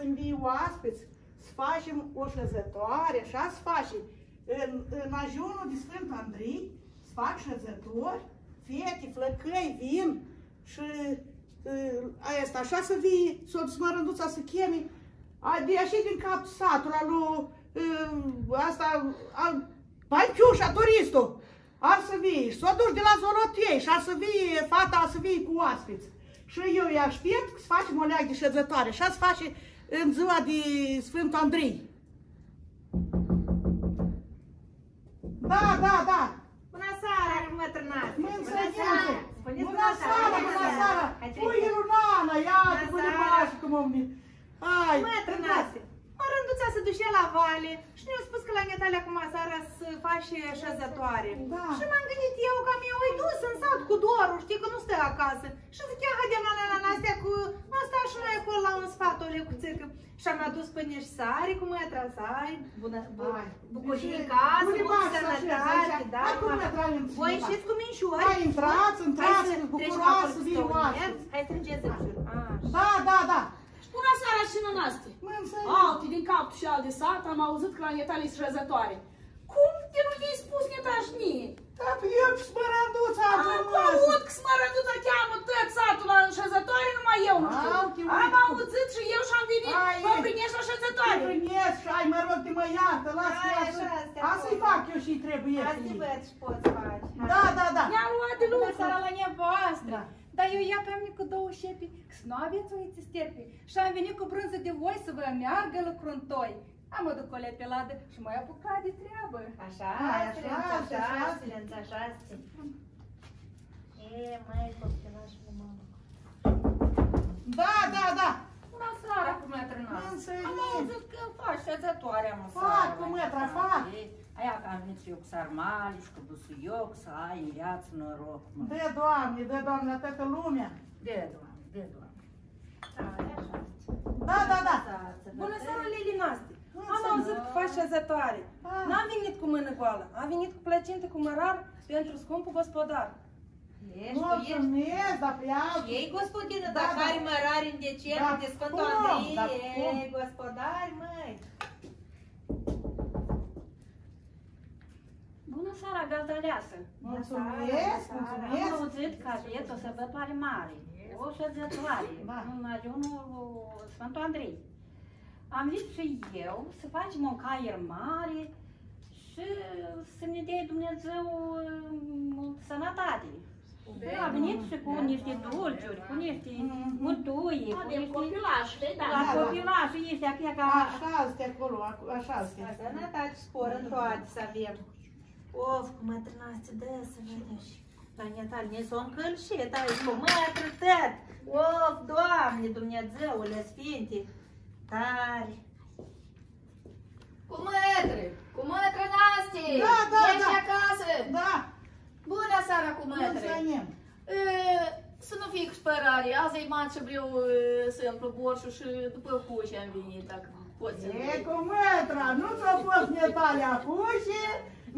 să învii oaspeți, să facem o șezătoare, așa să faci. În, în ajunul de Sfânt Andrei, să fac șezători, fete, flăcăi, vin și uh, asta, așa să vii, s-o smărânduța să chemi, a, de așa din cap satul, al lui, uh, asta, al Panciușa, turistul, ar să vii, s-o duci de la Zolotiei și ar să vii, fata ar să vii cu oaspeți. Și eu i aștept să facem o leagă de șezătoare și să face în ziua de Sfântul Andrei. Da, da, da. Bună seara, mătrânați! Mă Bună înțelegem. seara! Spuneți Bună seara, bună seara. Hai, Pui treceți. Lunana, ia Bună te pune seara. pași cum om Hai. Mătrânați! Mă rânduța să duce la vale și ne-au spus că la Netalia acum seara să faci șezătoare. Da. Și m-am gândit eu că mi-o îi dus în sat cu dorul, știi că nu stă acasă. Și zic, ia haidem la nana astea cu asta și noi acolo la un sfatole cu țârcă. Și am adus până și sari cu mătra sari, bună, bu- Hai. bucurie în Deci, casă, bună multă masă, așa, sănătate, așa. da? Hai cu mă- mătra în Voi cineva. știți cu minșori? Hai, intrați, intrați, Hai să trecem bucuroasă, acolo vii pe un oaspeți. ierț. Hai strângeți în jur. Așa. Da, da, da. Bună seara și nănaste! Mă înțeleg. Alte din cap și al de sat am auzit că la Netalia e răzătoare. Cum de nu i-ai spus netașnie? Da, eu și smărăduța Am am rămas. auzit că smărăduța cheamă tot satul la șezătoare, numai eu nu știu. Alte, uite Am cum. auzit și eu și am venit, Hai, mă e. primești la Te șezătoare. primesc și ai, mă rog, te mă iartă, las Hai, că așa, asta. astea Asta-i acolo. fac eu și trebuie. Azi să-i. băieți și poți face. Hai. Da, da, da. Ne-am luat de Bună lucru. seara la nevastă! Da. Dar eu ia pe mine cu două șepi, că să nu aveți oiți sterpi. Și am venit cu brânză de voi să vă meargă la cruntoi. Am o duc o lepeladă și mai apucat de treabă. Așa, Hai, silenț, așa, așa, așa. silenț, așa. E, mai copilașul mamă. Da, da, da. Bună seara cu Mă mătrânați! Am înțeleg. auzit că faci șezătoarea, mă, Fac, seara, cu la mătra, nevastă. fac. Aia că am venit eu cu sarmali și cu busuioc, să ai în viață noroc, mă. Dă, Doamne, dă, Doamne, la toată lumea. De, Doamne, de, Doamne. Hai, așa. Da, da, da. Bună seara, Lili Naste! Bună Am seara. auzit că faci șezătoare. Ah. N-am venit cu mână goală, am venit cu plăcintă cu mărar pentru scumpul gospodar. Ești, tu ești. Mulțumesc, dar pe altul. Ei, gospodină, Da, dacă da. are mărari în decembrie Da, de Sfântul cum? Andrei, Da, cum? e, gospodari, măi. Bună seara, gazdaleasă! Mulțumesc, Am mulțumesc. auzit că aveți o sărbătoare mare, o șezătoare, Da. în ajunul Sfântul Andrei. Am zis și eu să facem un caier mare și să ne dea Dumnezeu um, sănătate. A venit și cu niște dulciuri, cu niște mutui, cu Avem niște... copilașule, La da. da. copilașii ăștia, că ca... Așa este acolo, acu- așa este. Sănătate și spor în toate să avem. Of, cum mă trânați, dă să vedeți. La Natal ne s-o încălșit aici cu mătră tot. Of, Doamne, Dumnezeule Sfinte, tare. Cu mătre! Cu mătre Nasti! Da, da, Ești da. acasă! Da, Bună seara cu mătre! mulțumim. E, Să nu fii cu spărare, azi e mat și vreau e, să împlu borșul și după cuși am venit, dacă poți să E cu mătra, nu ți-a fost netalia cuși,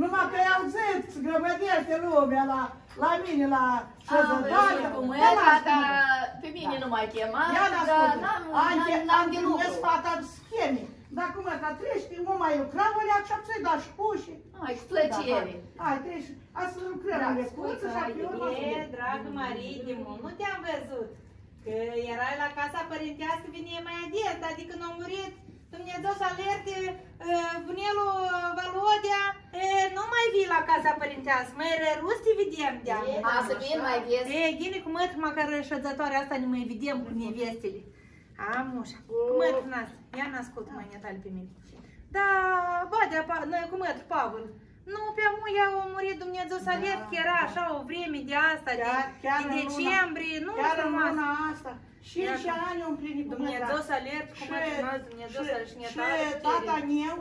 numai că i-au zis că se grămădește lumea la, la mine la Am șezătoare. văzut cu mătra, dar pe mine nu mai chema, Ia dar n-ascultă. n-am Am n-am- n-am de trimis lucru. fata scheme. Dar cum e, ca treci, nu mai lucra, o leac și ți-ai dat și cuși. Ai, cu plăcere. Hai, treci, azi să lucrăm Da, în recuță și apoi urmă să E, vedem. dragă Marie, de mult nu te-am văzut. Că erai la casa părintească, vine mai ades, dar de când a murit Dumnezeu să alerte uh, bunelul Valodea, uh, nu mai vii la casa părintească, mai rărus te vedem de A, să vin mai des. E, ghine cu mătri, măcar șădătoarea asta ne mai vedem cu nevestele. Am ușa. Cu mătri nas. Ia n-ascult mai netale pe mine. Da, Badea, pa, noi cu mătri, Pavel. Nu, pe muia a murit Dumnezeu să alert, că era așa o vreme de asta, de, Chiar- chiar din în luna- decembrie, nu Chiar în frumos. luna asta. Și Iată. și ani au împlinit cu Dumnezeu mătra. să alert cu mătri nas, Dumnezeu să-și ne și tata meu,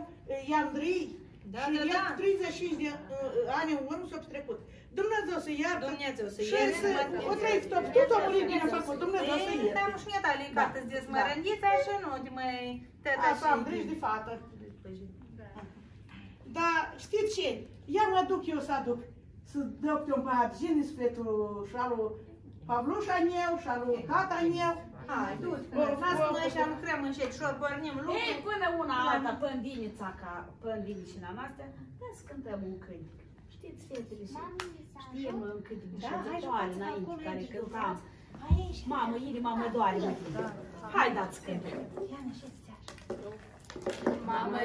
e Andrei, Da, și da, el da. 35 de uh, ani în urmă s-a trecut. Dumnezeu să iartă. Dumnezeu să și ierte, să, mătri. o trăiți tot, tot o murit bine făcut, Dumnezeu să Ei, dar ierte. nu știu netale, Da. cartă de smărândiță, așa nu, de mai tătă Asta am grijă de fată. Dar știți ce? Ia mă duc eu să aduc, să dau pe un pahat gin sfletul și Pavlușa în eu și-a lui Cata în eu. Hai, du-te, vorbească noi și lucrăm în șor, pornim lucruri. Ei, până una alta, până dinița ca, până dinicina noastră, să cântăm un cântec. Știți, fetele, știm cât bișătoare înainte care cântam. Mamă, inima mamă doare, Hai, dați cântec. Mamă,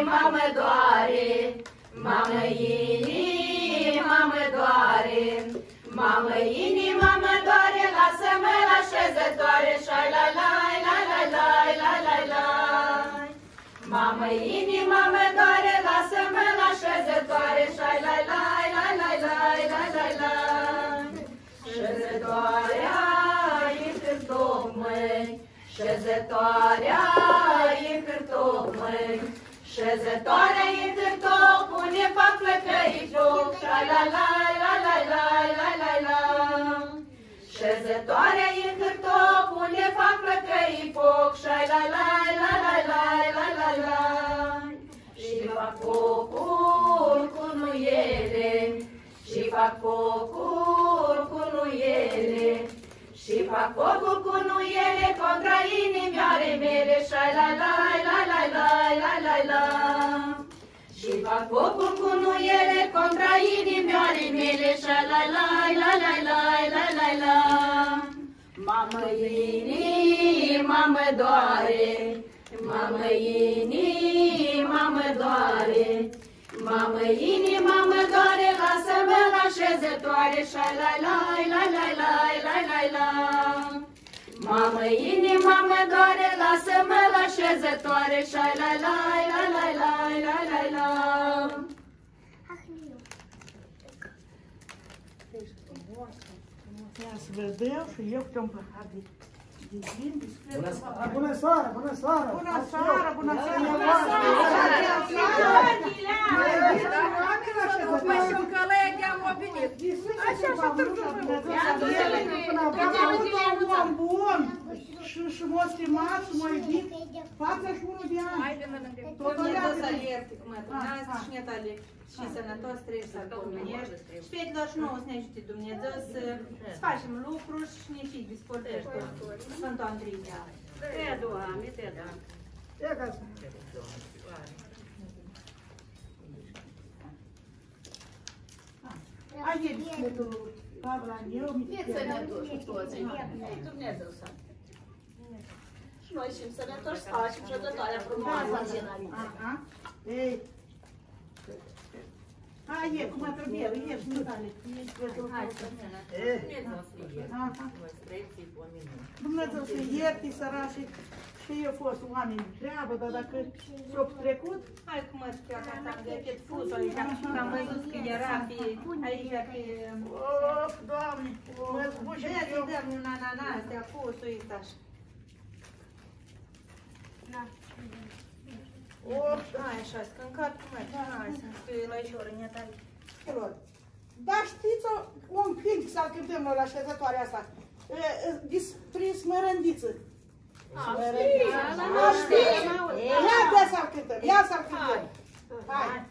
inima mă doare, mamă, inima mă doare, mamă, inima mă doare, lasă-mă la șezătoare, șai la la la la la la la la. Mamă, inima mă doare, lasă-mă la șezătoare, șai la la la la la la la la. Șezătoarea e cârtoc, măi, Șezătoarea e cârtoc, măi, Șezătoarea e cârtoc, unde fac flăcăi foc, la la la la la fac focul cu nuiele contra inimioare mele, șai la la la la la la la la. Și fac focul cu nuiele contra inimioare mele, șai la la la la la la la la. Mamă, inima mă doare, mamă, inima mă doare, Mamă, inima mă doare, lasă-mă la șezătoare, șai la la la la la la la la. Mamă, inima mă doare, lasă-mă la șezătoare, șai la la la la la la la la. Ia să vedem și eu câte un pahar de de vin, de Bună spre- seara! Bună seara! Bună seara! Bună seara, bună seara! Bună seara! Păi călăie am venit. Așa și-a târziu. Am avut un om bun și m-a stimat și m-a iubit 41 de ani. Hai de mână de tot să alergi, mătrânați și ne alergi. Și sănătos trebuie să domnești. Și fetilor și nouă să ne ajute Dumnezeu să facem lucruri și ne fii disportești. Sfântul Andrei Te Doamne, te Doamne. Avem Avram, Fiți sănătoși cu toții. Dumnezeu să. Și noi știm sănătoși, să și prădătoarea frumoasă. Ei, Hai, e, cum a trebuie, e, nu tale. Dumnezeu să ierti sărașii și eu fost oameni treabă, dar dacă s-au trecut... Hai cum ați fi acasă, am găsit fuzul aici, am văzut că era aici, pe... Of, oh, Doamne, mă zbușe eu... Ia-ți dăm un ananas de-a fusul ăsta. Da. Na. 8. Hai așa, scâncat cum ai. Da. Hai să scriu la ieșoră, ne tari. Dar știți, o, o împing să cântăm noi la șezătoarea asta. Prin smărândiță. Da, da, da, ia de să cântăm, ia să cântăm. Hai.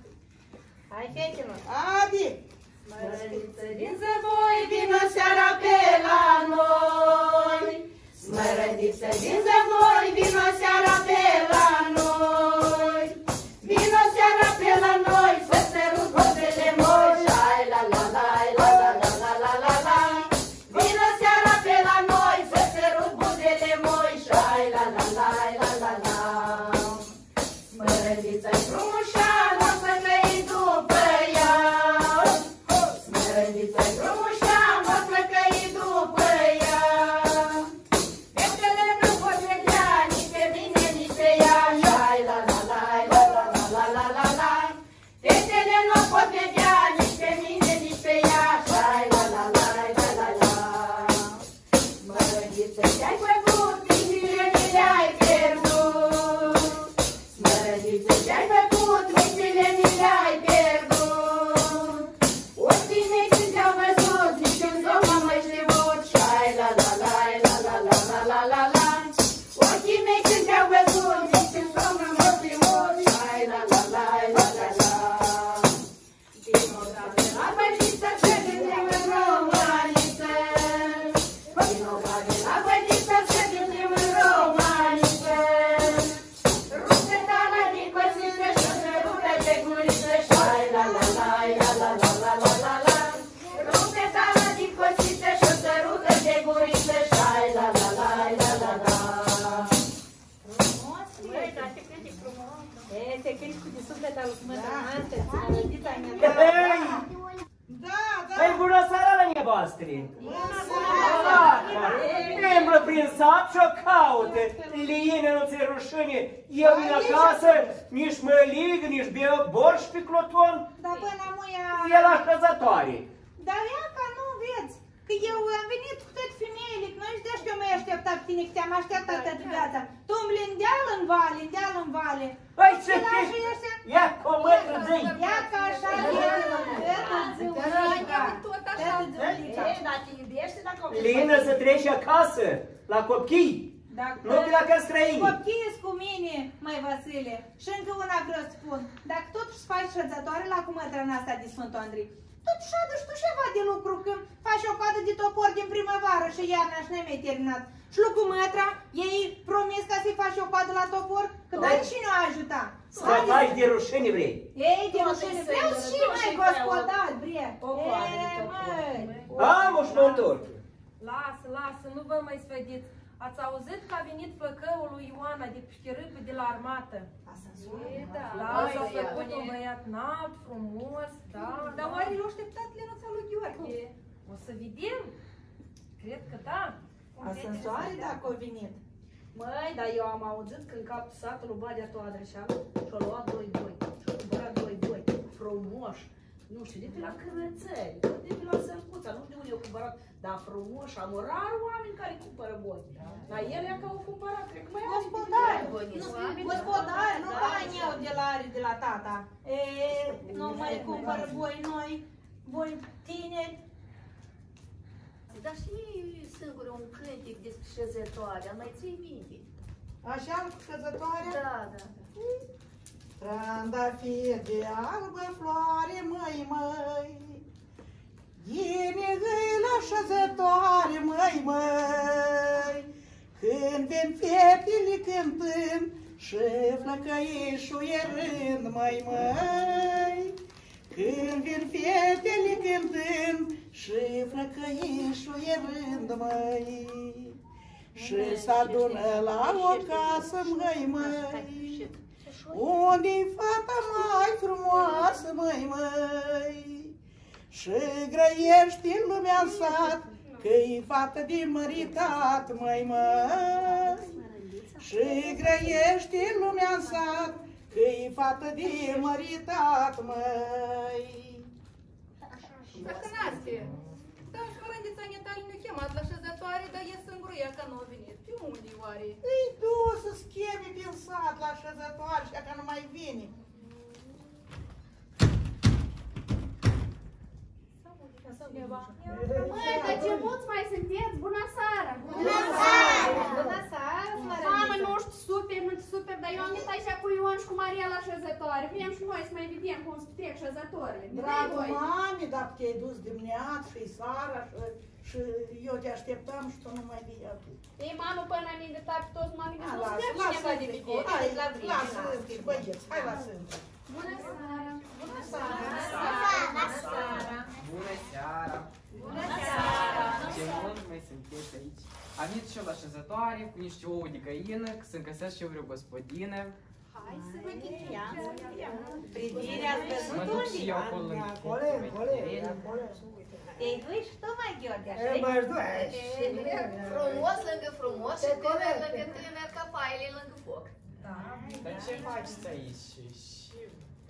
Hai, fetele. Adi. Smărândiță din zăvoi, vină seara pe la noi. Smărândiță din zăvoi, vină seara pe la noi. Bea borș pe cloton. Dar până muia... E la căzătoare. Dar ea ca nu vezi, că eu am venit cu toate femeile, că nu știi că eu mă așteptat pe tine, că te-am așteptat toată viața. Tu îmi lindeal în vale, lindeal în vale. Hai ce Și la fi? și ăștia, Ia cu mătră zi. Ia ca așa, Tot așa. E, dar te iubește dacă o Lină să treci acasă, la copii, Dacă nu pe la că străini. Copiii cu mine, mai Vasile, și încă una vreau să spun. Dacă totuși faci șățătoare la cumătrăna asta de Sfântul Andrei, totuși aduci tu ceva de lucru când faci o coadă de topor din primăvară și iarna și n-ai mai terminat. Și lui cumătra, ei promis ca să-i faci o coadă la topor, că dai cine o ajuta. Să faci de rușine vrei. Ei, de rușine, vreau și mai gospodar, bre. O coadă de E, topor. măi. Am și mă întorc. Lasă, lasă, nu vă mai sfădiți. Ați auzit că a venit flăcăul lui Ioana de pișterâpă de la armată? Da, s-a făcut un băiat înalt, frumos, da. Dar oare l-a așteptat Lenuța lui Gheorghe? O să vedem. Cred că da. Asânsoare dacă o venit. Măi, dar eu am auzit că în capul satului Badea Toadrășanu și-a luat doi boi. Și-a cumpărat doi boi frumoși. Nu știu, de pe la Cărățări, de pe la Sărcuța, nu știu de unde au cumpărat, dar frumoși, am rar oameni care cumpără boi. Dar el ia că au cumpărat, cred că mai au Gospodar, bănuiesc. nu, gospodar, nu Da, ca da. eu de la are de la tata. E, nu mai cumpăr voi noi, voi tineri. Dar și singur un cântic despre șezătoare, am mai ții minte. Așa cu căzătoarea? Da, da. Trandafir de albă floare, măi, măi, Ghine îi la șezătoare, măi, măi, Când vin fetele cântând și flăcăișul e rând, măi, măi, Când vin fetele cântând și flăcăișul e rând, măi, Și s-adună la o casă, măi, măi, unde-i fata mai frumoasă, măi, măi? Și grăiești în lumea în sat, că-i fată de măritat, măi, măi? Și grăiești în lumea în sat, că-i fată de măritat, măi? Săcănaste! Da, și mărândița Netali ne-a chemat la șezătoare, dar e singură ea că nu a venit. Pe unde oare? Îi dus să scheme prin sat la șezătoare și că nu mai vine. Măi, dar ce mulți mai sunteți? Bună seara! Bună seara, Mamă, nu știu, super, nu super, dar eu am venit aici cu Ion și cu Maria la șezătoare. Vrem și noi să mai vedem cum se trec șezătorile. Dragul mami, dacă te-ai dus dimineața și seara și, și eu te așteptam și tu nu mai vii acum. Ei, mamă, până am invitat pe toți, m-am invitat Ah, să lasă, trec lasă cineva de între vedere. Hai, la vreme, lasă lasă. între băieți, hai lasă între. Bună seara! Bună seara! Bună seara! Bună seara! Ce mult mai sunteți aici? Am venit și eu la șezătoare cu niște ouă de găină, că să-mi găsesc și eu vreo gospodină. Hai să vă ghiciam. Privirea ați Mă văzut duc unde? și eu acolo în Acolo, acolo, acolo. Te-ai dus și tu, mai Gheorghe, E, așa mai du, Frumos lângă frumos și tânăr lângă tânăr ca paile lângă foc. Dar ce faceți aici? Și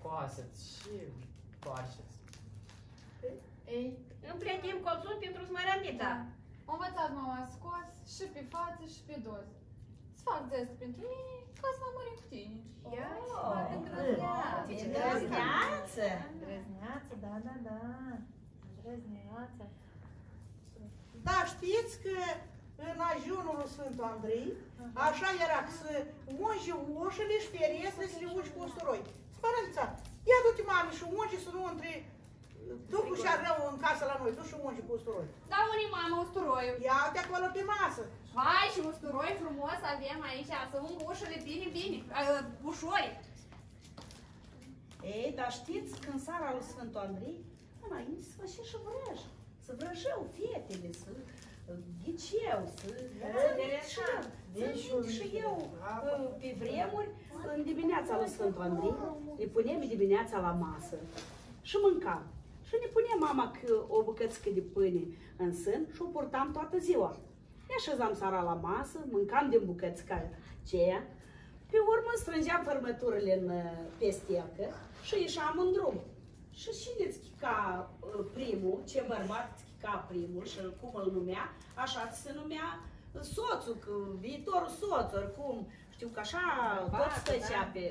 coasăți, și coașeți. Ei, Împletim colțul pentru smărăndița. am învățat mama scos și pe față și pe dos. Să fac gest pentru mine ca să mă mărim cu tine. Ia, Foarte îndrăzneață. ce drăzneață! Drăzneață, da, da, da. Drăzneață. Da, știți că în ajunul lui Sfântul Andrei, așa era că să ungi ușile și ferestre să le ungi cu usturoi. Spărălița, ia du-te mami și ungi să nu între ducul și rău în casă la noi, du și ungi cu usturoi. Da, unii mamă usturoiul. Ia-te acolo pe masă. Hai și usturoi frumos avem aici, să ung ușile bine, bine, uh, ușori. Ei, dar știți, când seara lui Sfântul Andrei, înainte se făcea și vrăj. Să vrăjeau fetele, să ghiceu, să Interesant. Să și eu, uh, pe vremuri, în dimineața lui Sfântul Andrei, ne punem dimineața la masă și mâncam. Și ne punem mama că o bucățică de pâine în sân și o purtam toată ziua. Ne așezam seara la masă, mâncam din bucățica aceea, pe urmă strângeam fărmăturile în uh, pestelcă și ieșeam în drum. Și cine îți chica uh, primul, ce bărbat îți chica primul și cum îl numea, așa se numea uh, soțul, că viitorul soț, oricum. Știu că așa tot stăcea pe...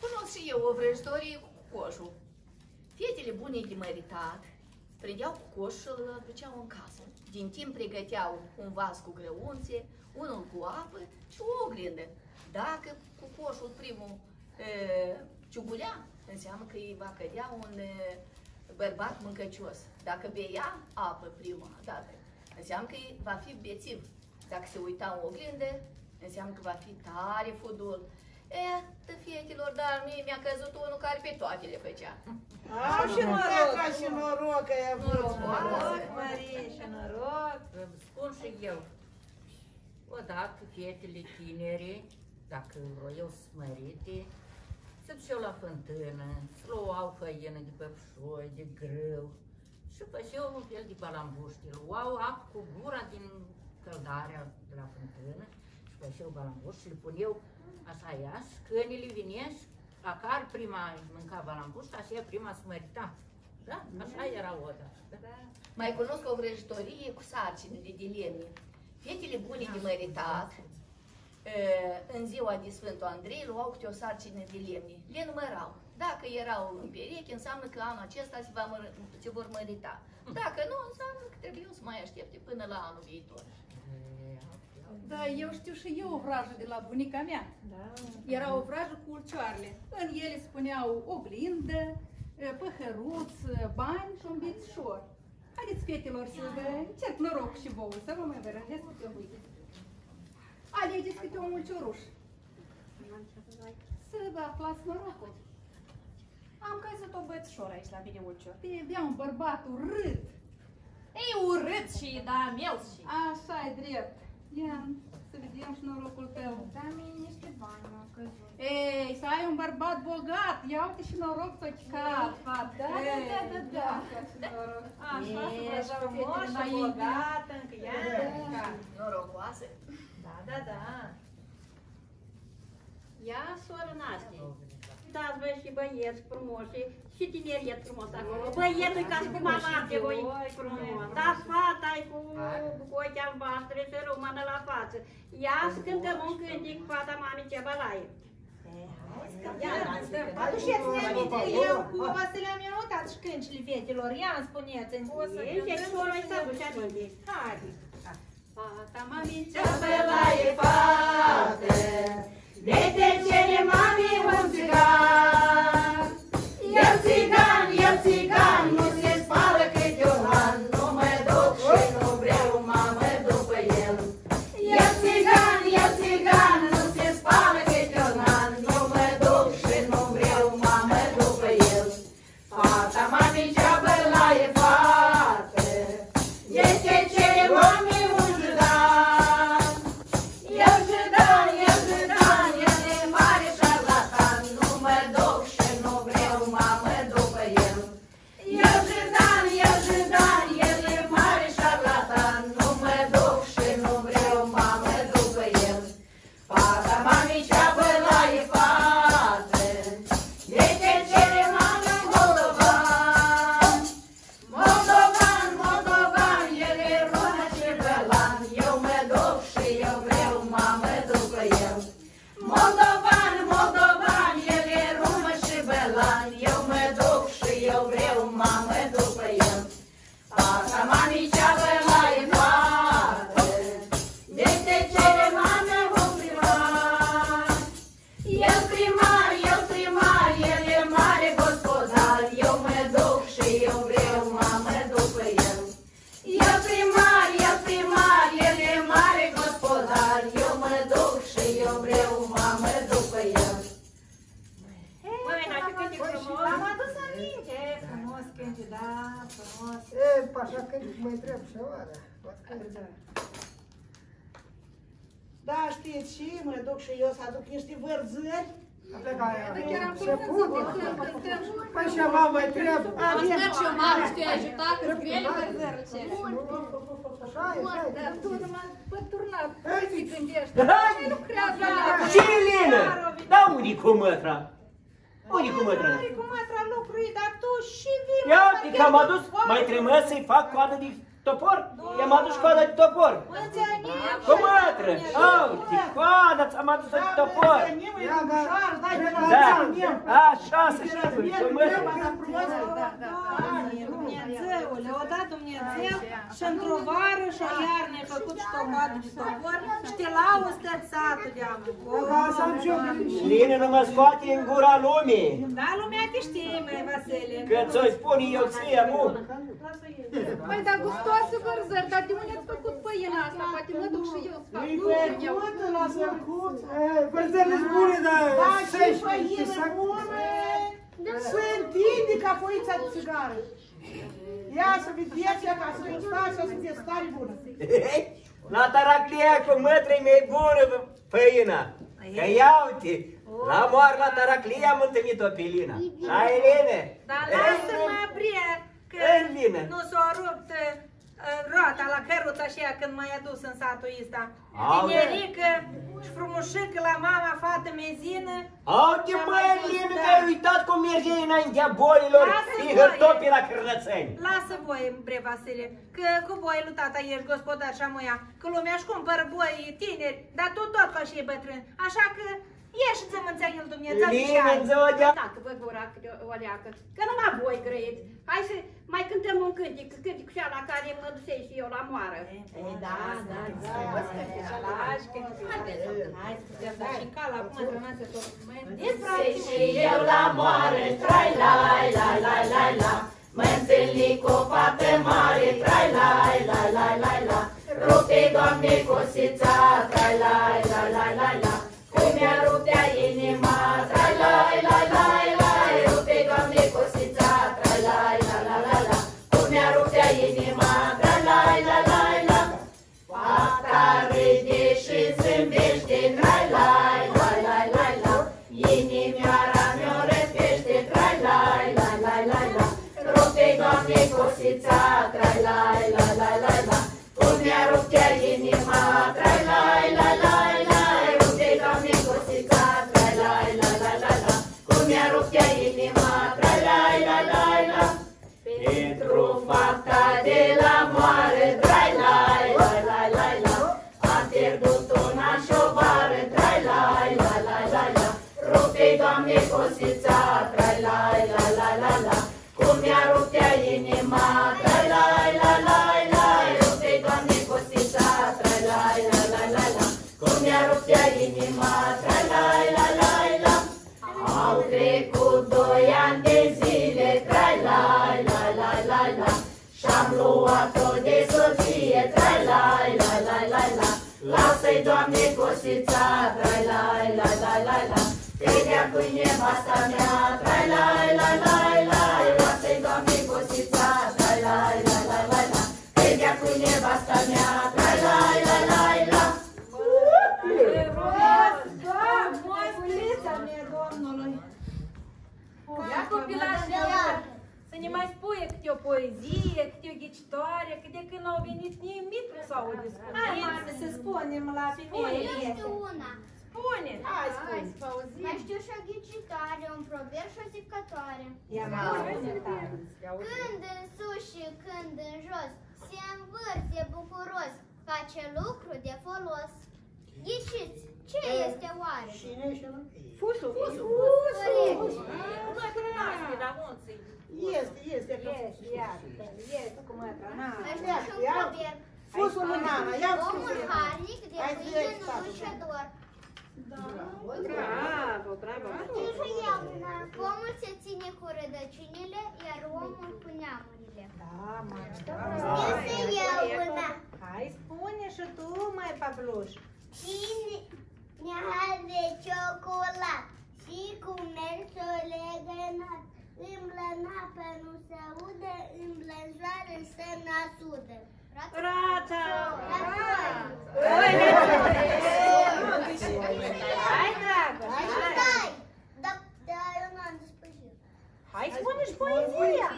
Cunosc și eu o vrăjitorie cu coșul. Fetele bune de măritat prindeau cu coș și îl aduceau în casă. Din timp pregăteau un vas cu grăunțe, unul cu apă și o oglindă. Dacă cu coșul primul e, ciugulea, înseamnă că îi va cădea un e, bărbat mâncăcios. Dacă bea apă prima dată, înseamnă că va fi bețiv. Dacă se uita în oglindă, înseamnă că va fi tare fudul. E, de fetelor, dar mie mi-a căzut unul care pe toate le făcea. Au și noroc, ca și noroc că ai avut. Noroc, Marie, și noroc. Îmi spun și eu. Odată fetele tinere, dacă vroiau smărite, se duceau la fântână, să luau făină de păpșoi, de grâu și făceau un fel de balambuște. Luau apă cu gura din căldarea de la fântână și făceau balambuște și le puneau așa ias, câinile vinesc, la care prima mânca balambuște, așa prima smărita. Da? Așa era oda. Da? Mai cunosc o vrăjitorie cu sarcini de dilemne. Fetele bune de măritat, e, în ziua de Sfântul Andrei, luau câte o sarcină de lemne. Le numărau. Dacă erau în pereche, înseamnă că anul acesta se, va măr- se vor mărita. Dacă nu, înseamnă că trebuie să mai aștepte până la anul viitor. Da, eu știu și eu o vrajă de la bunica mea. Da. Era o vrajă cu ulcioarele. În ele spuneau oglindă, păhăruț, bani și un bițișor. Haideți, fetelor, să vă încerc noroc și vouă, să vă mai vărăjesc câte o uite. Alegeți câte un mulcioruș. Să vă aflați norocul. Am căzut o bățșoră aici la mine ulcior. Te avea un bărbat urât. Ei, urât și da, miel și... Așa e drept. Ia, să vedem și norocul tău. Da, mie niște bani mi-au căzut. Ei, să ai un bărbat bogat, ia uite și noroc să cat, fată. Da, da, da, da, da. Așa, să vă Ești ajut frumos și înainte. bogată, încă ea. Norocoase. Da, da, da. Ia, soră Naste, dați voi și băieți frumoși și tineriet frumos acolo. Băieții ca și cum arate voi frumos. Dați fata cu cu ochii albastre și rămână la față. Ia să cântăm un cântec fata mamei ce bălaie. Aduceți-ne aminte că eu cu Vasile am inotat și câncile fetelor. Ia îmi spuneți-mi. E și noi să aduce aminte. Haide. Fata mamei Ce bălaie fată, de te cere mami un țigan. Așa că mai trebuie ceva, da. Văd că- Da, știți și mă duc și eu să aduc niște vărzări. Chiar am Se pune. Păi și mama mai trebuie. Am sper și eu, mamă, știu, ai ajutat, că grele vărzărce. Așa e, așa e. Dar tu numai păturnat, ți gândești. Hai! Nu creează Și Elină! Da, unii cu mătra? Unii cu mătra? Are cu mătra lucruri, dar tu și vii. Ia mă, uite că că am te-ai adus, dus mai foarte. trebuie să-i fac coadă de topor? I-am adus coada de topor. Înțeleg. Cu mătră! Uite, coada ți-am adus de topor. Da, așa să știi, cu mătră. Dumnezeule, o dat Dumnezeu și într-o vară și o iarnă ai făcut și o coadă de topor și te lauzi tot satul de Line nu mă scoate în gura lumii. Da, lumea te știe, mai Vasile. Că ți-o spun eu ție, nu? Păi, dar gustoasă vărzări, dar de unde ați făcut pâina asta? Poate mă duc și eu să fac. Nu, eu la sărcuț. Vărzările bune, dar... Da, și făină bună. Se întinde ca foița de țigară. Ia să vedeți ca să gustați, o să fie stare bună. La taraclia cu mătrei mai bună făina. Că ia uite, la moar la taraclia am întâlnit-o pe Lina. La Elene. Dar lasă-mă, Brie, că Eline. nu s-a rupt uh, roata la căruța aceea când m-ai adus în satul ăsta. Au, Tinerică și frumușică la mama, fată mezină. Aude mă, Eline, că ai uitat cum merge înaintea bolilor Lasă și voie. hârtopii la cârnățeni. Lasă voie, bre Vasile, că cu boi lui tata ești gospodar și amuia, că lumea își cumpără boi tineri, dar tu tot ca și bătrân. Așa că ieși să mă înțeleg Dumnezeu. Line, în ziua de Dacă vă gura câte o o leacă, că numai voi grăiți. Hai să mai cântăm un cântec, cântec și la care mă dusei și eu la moară. Ei, da, da, da. Lași că Hai să putem da și cala, acum trebuie să tot. Dusei și eu la moare, trai lai lai lai lai la Mă întâlni cu o fată mare, trai lai lai lai lai la Rupe, Doamne, cosița, trai lai lai lai lai la trai lai lai lai lai la Te dea cu nevasta mea, trai lai lai lai lai Lasă-i, Doamne, cosița, trai lai lai lai lai la Te dea cu nevasta mea, trai lai lai ne mai spui câte o poezie, câte o ghicitoare, că de când au venit nimic nu s-au discutat. Hai, mami, să spunem la femeie. Știu una. Spune! Hai, spune. Mai știu și o ghicitoare, un proverb și o zicătoare. Ia, Când în sus și când în jos, se învârte bucuros, face lucru de folos. Ghiciți, ce este oare? Cine și ăla? Fusul. Corect. Mai cunoaște, dar unții. Este, este. Este, iată, este cu mătra. Na. Mai știu și un Ia. proverb. Fusul lui Nana, ia Omul harnic de Hai, pâine direct, nu tată. duce dor. Bravo, bravo. Știu și eu una. Pomul se ține cu rădăcinile, iar omul cu neamurile. Da, mai Știu și eu una. Hai, spune și tu, mai Pabluș. Cine ne are ciocolat și cu mersul legănat, Îmblă în apă, nu se aude, îmblă în soare, se nasude. Rața! Rața! Hai, dragă! Da, Dar eu nu am spus eu. Hai, spune-și poezia!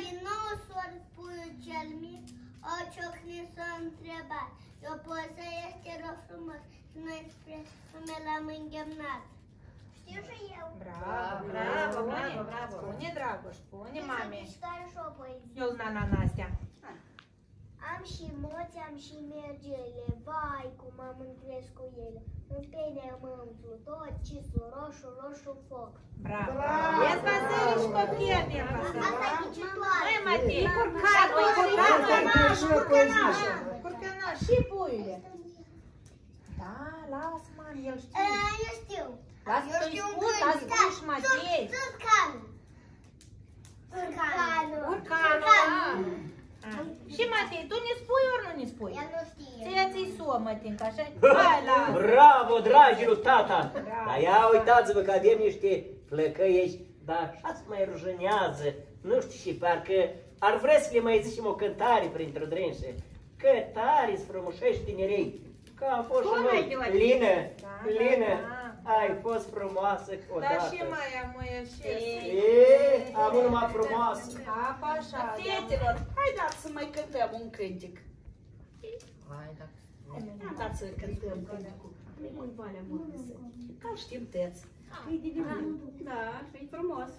Din nou sori puiul cel mic, o ciocni s-o întreba. E o poză este rău frumos, noi spre lume l-am îndemnat. Все же я bravo! браво, браво, браво. Spune, Dragoș, spune, mame. Mișcare poezie. Eu na na. Am și moți, am și mergele, vai cum am încres cu ele. În pene am tot și su roșu, roșu foc. Bravo! Vezi, Vasile, și copia de Vasile. Asta e cititoare. Mai, Matei, curcanul, curcanul, curcanul, și puiule. Da, las, mami, el știu. Eu știu. Lasă Eu că-i știu spun, un lasă cânt, că și Matei. Sunt canul. Urcanul. Urcanul. Ah. Și Matei, tu ne spui ori nu ne spui? El nu știe. Ție ți-i suă, Mătinca, așa? Hai, la... Bravo, dragilor tata! Dar ia uitați-vă că avem niște flăcăiești, dar așa se mai rușânează. Nu știu și parcă ar vrea să le mai zicem o cântare printr-o drânșă. Că tare frumușești tinerei. Că am fost și Cum ai noi. de Lină, Da, Lină, da, ai fost frumoasă Dar odată. și mai am și E, am numai frumoasă. Apa așa, Fetelor, hai dați să mai cântăm un cântic. Hai, dacă Dați să cântăm cânticul. În Valea Mordesă. Ca știm tăți. E de divin. Da, și e frumos.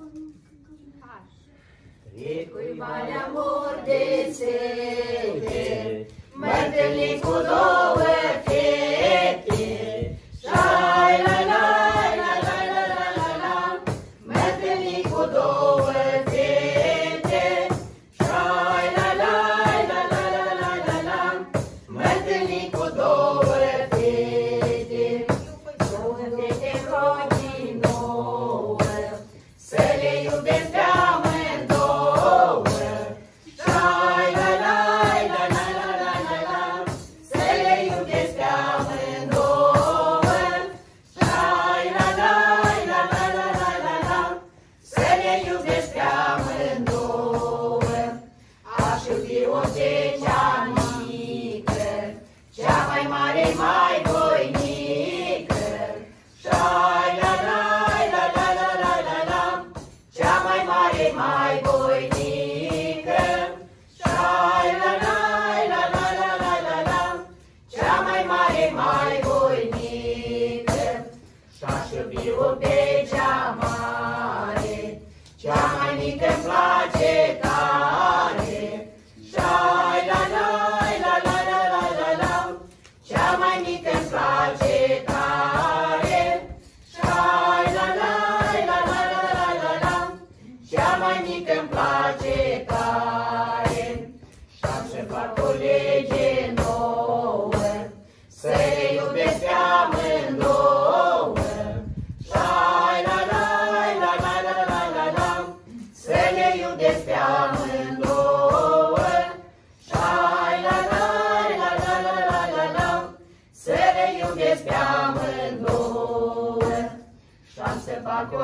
Trecui Valea Mordesete, mă întâlni cu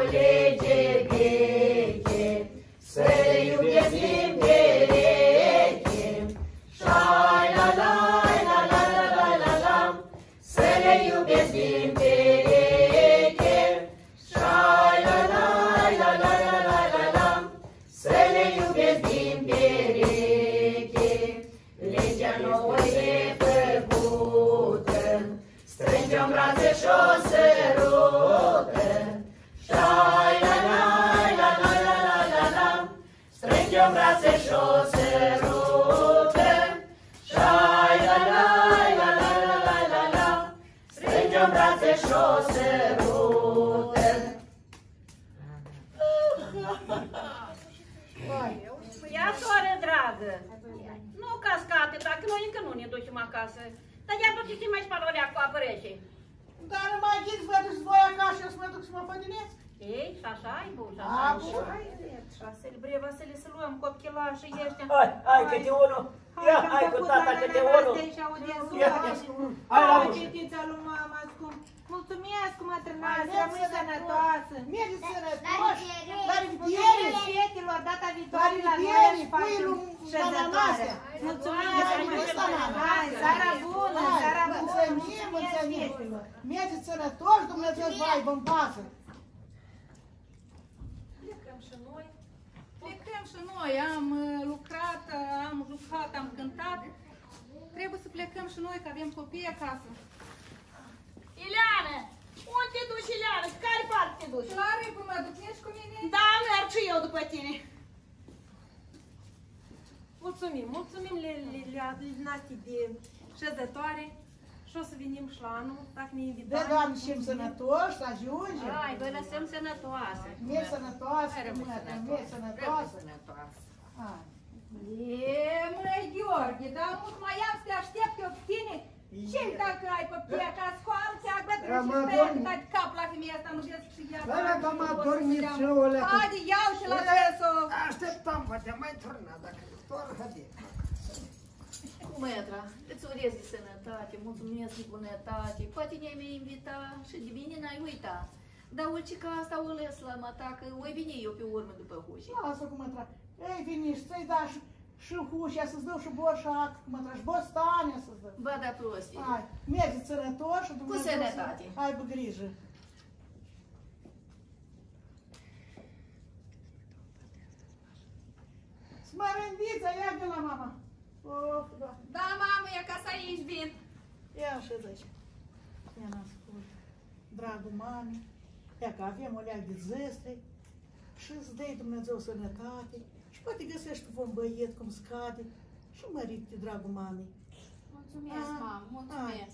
olece beke Söyle yetim berekim Şalala la la la la la la. Söyle yetim berekim Ia, soare dragă, nu cascate, dacă noi încă nu ne ducem acasă. Dar ia du-te mai spalolea cu apă rece. Dar nu mai ghiți, vă duci voi acasă și eu să mă duc să mă pădinesc. Ei, și așa ai bun, și A, așa bun. ai Șase bre, Vasile, să luăm copilașii ăștia. Hai, hai, câte unul. Ia, hai cu tata câte unul. Ia, ia. Hai la ușă. Citița lui mama, scump. Mulțumesc, mătrânați, Hai, rămâi mergi sănătoasă. Mergi sănătoși, La la Mulțumesc revedere. fetelor, data La viitoare la noi revedere, și pui facem... lui șezătoare. Mulțumesc, Hai, seara bună, seara bună. Mulțumim, mulțumim. Mergeți sănătoși, Dumnezeu să vă aibă în pază. Plecăm și noi. Plecăm și noi, am uh, lucrat, uh, am jucat, am cântat. Trebuie să plecăm și noi, că avem copii acasă. Ileana, unde te duci, Ileana? Care parte te duci? La râpă mă duc, ești cu mine? Da, merg și eu după tine. Mulțumim, mulțumim le, le, le, le Nati de șezătoare și o să venim și la anul, dacă ne De invitați. Doamne, și sănătoși, să ajungem. Hai, vă lăsăm sănătoase. Mergi sănătoasă, Hai, rămâi mătă, sănătoasă. mergi sănătoasă. Rămâi sănătoasă. Hai. E, măi, Gheorghe, dar mult mai am să te aștept eu pe tine. ce dacă ai pe pleca, scoală-te, bătrân Am și pe adormit. ea, dai cap la femeia asta, nu vezi și ea. Da, da, că am adormit și eu, alea. Haide, iau-te la ce să... Așteptam, poate mai turna, dacă doar hădie. Cu mătra, îți urez de sănătate, mulțumesc de bunătate. Poate ne-ai mai invita și de mine n-ai uitat. Dar uite că asta o lăs la mata, că voi vine eu pe urmă după huși. Lasă cum mă trag. Ei, vini și să-i da și, și hușia, să-ți dau și borșac, cum mă tragi, bostania să-ți dau. Ba da prostii. Hai, mergeți sănătoși și Dumnezeu să sănătate. aibă grijă. Smărândița, ia de la mama. Of, da. Da, mamă, e ca să aici vin. Ia și aici. Ia n-ascult. Dragul mami, ia că avem o leagă de zestre și îți dai Dumnezeu sănătate și poate găsești tu un băiet cum scade și mărit de dragul mami. Mulțumesc, Ah, mamă, mulțumesc. Hai,